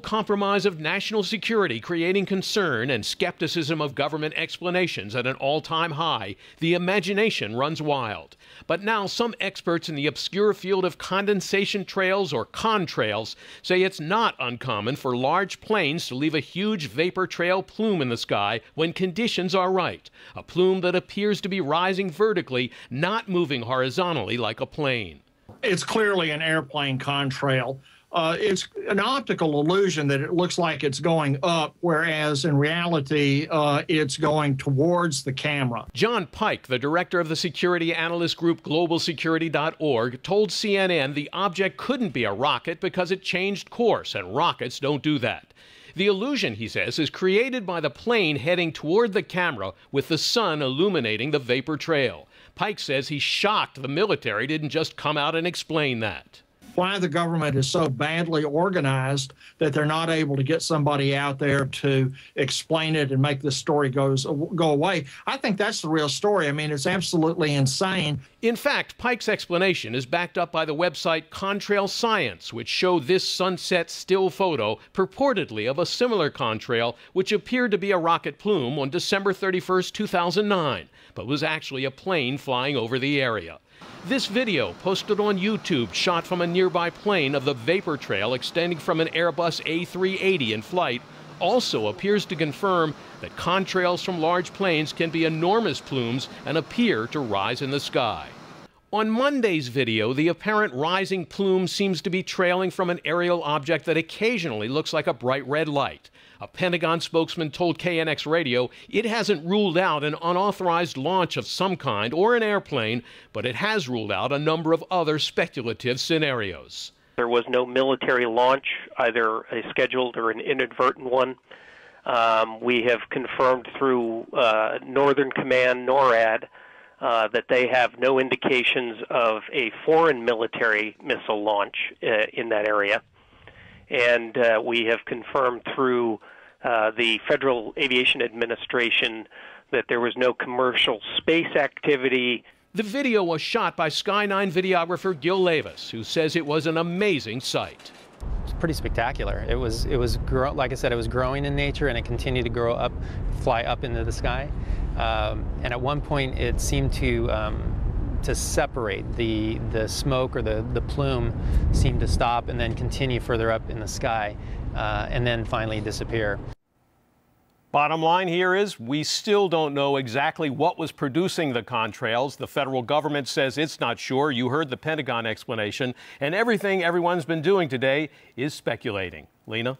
compromise of national security creating concern and skepticism of government explanations at an all time high, the imagination runs wild. But now, some experts in the obscure field of condensation trails or contrails say it's not uncommon for large planes to leave a huge vapor trail plume in the sky when conditions are right. A plume that appears to be rising vertically, not moving horizontally like a plane. It's clearly an airplane contrail uh, it's an optical illusion that it looks like it's going up, whereas in reality, uh, it's going towards the camera. John Pike, the director of the security analyst group globalsecurity.org, told CNN the object couldn't be a rocket because it changed course, and rockets don't do that. The illusion, he says, is created by the plane heading toward the camera with the sun illuminating the vapor trail. Pike says he's shocked the military didn't just come out and explain that why the government is so badly organized that they're not able to get somebody out there to explain it and make this story goes go away. I think that's the real story. I mean, it's absolutely insane. In fact, Pike's explanation is backed up by the website Contrail Science, which showed this sunset still photo purportedly of a similar contrail which appeared to be a rocket plume on December 31, 2009, but was actually a plane flying over the area. This video, posted on YouTube, shot from a nearby plane of the vapor trail extending from an Airbus A380 in flight, also appears to confirm that contrails from large planes can be enormous plumes and appear to rise in the sky. On Monday's video, the apparent rising plume seems to be trailing from an aerial object that occasionally looks like a bright red light. A Pentagon spokesman told KNX Radio it hasn't ruled out an unauthorized launch of some kind or an airplane, but it has ruled out a number of other speculative scenarios. There was no military launch, either a scheduled or an inadvertent one. Um, we have confirmed through uh, Northern Command, NORAD, uh, that they have no indications of a foreign military missile launch uh, in that area and uh, we have confirmed through uh, the Federal Aviation Administration that there was no commercial space activity. The video was shot by Sky 9 videographer Gil Leyvas, who says it was an amazing sight. It's pretty spectacular. It was, it was like I said, it was growing in nature and it continued to grow up, fly up into the sky. Um, and at one point it seemed to um, to separate. The, the smoke or the, the plume seemed to stop and then continue further up in the sky uh, and then finally disappear. Bottom line here is we still don't know exactly what was producing the contrails. The federal government says it's not sure. You heard the Pentagon explanation. And everything everyone's been doing today is speculating. Lena?